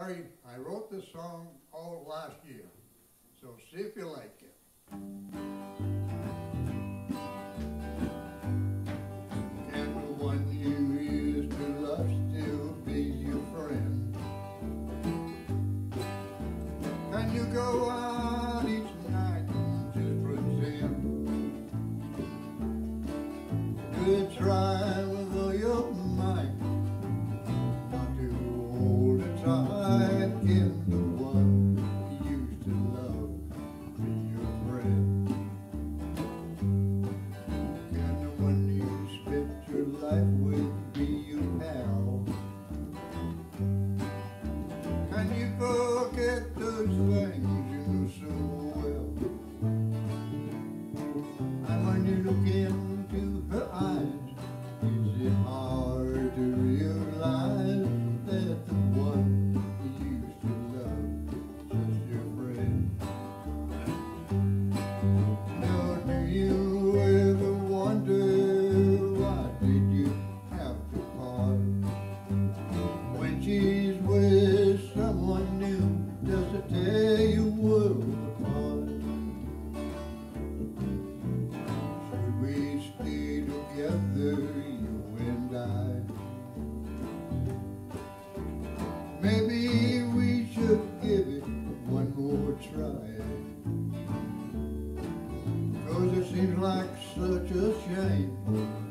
I wrote this song all last year, so see if you like it. Can the one you used to love still be your friend? Can you go each night and just pretend? Good try in the one you used to love be your friend. Can the one you spent your life with be your pal? Can you forget those things you knew so you and I. Maybe we should give it one more try. Cause it seems like such a shame.